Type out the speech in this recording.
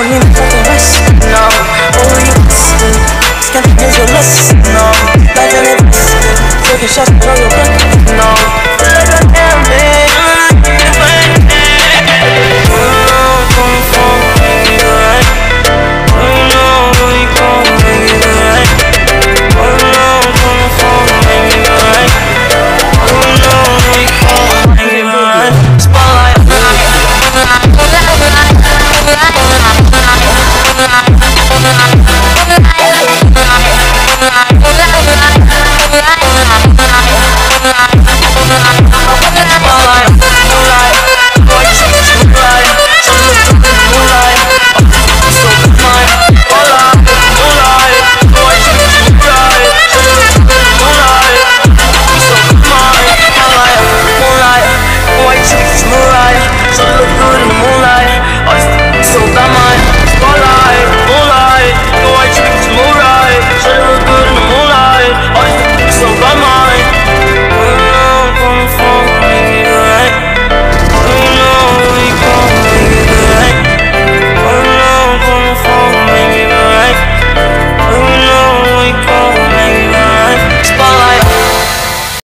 don't